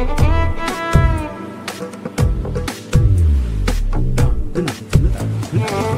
No, no.